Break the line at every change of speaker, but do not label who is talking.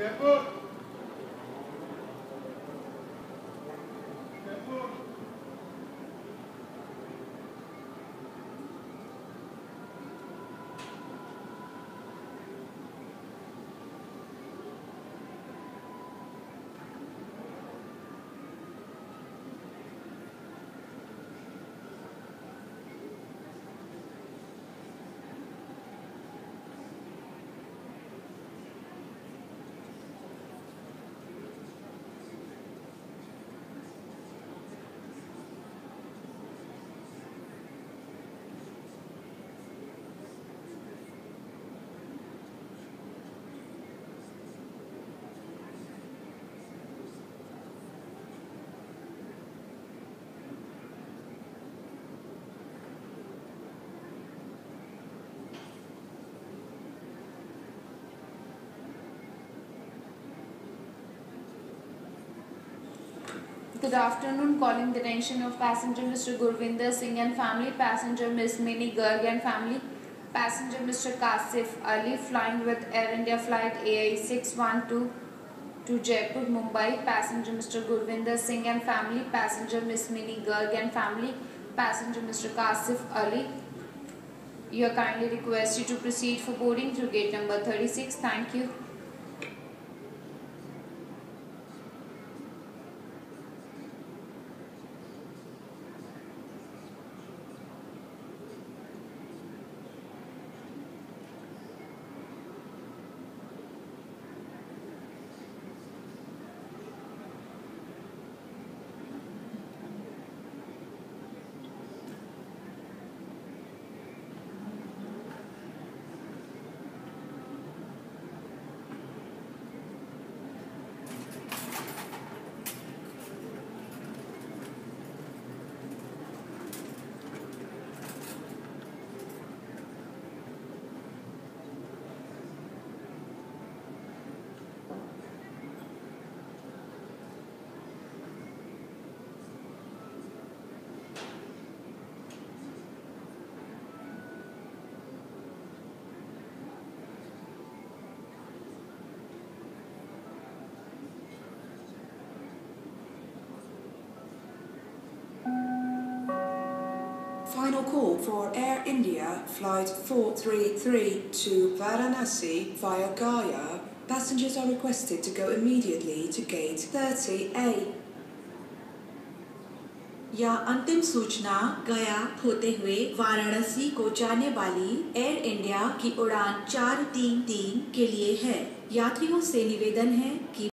Der Bund.
Good afternoon. Calling the attention of passenger Mr. Gurvinder Singh and family, passenger Ms. Mini Garg and family, passenger Mr. Kasif Ali flying with Air India flight AI 612 to Jaipur, Mumbai, passenger Mr. Gurvinder Singh and family, passenger Ms. Mini Garg and family, passenger Mr. Kasif Ali. You are kindly requested to proceed for boarding through gate number 36. Thank you.
Final call for Air India Flight 433 to Varanasi via Gaya. Passengers are requested to go immediately to gate 30A.
या अंतिम सूचना गया होते हुए वाराणसी को जाने वाली air India की उड़ान चार तीन तीन के लिए है यात्रियों से निवेदन है कि